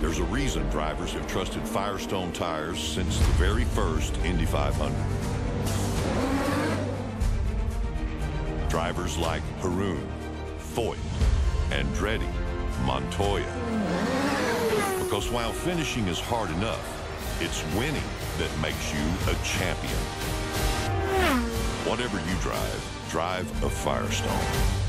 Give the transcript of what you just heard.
There's a reason drivers have trusted Firestone tires since the very first Indy 500. Drivers like Harroun, Foyt, Andretti, Montoya. Because while finishing is hard enough, it's winning that makes you a champion. Whatever you drive, drive a Firestone.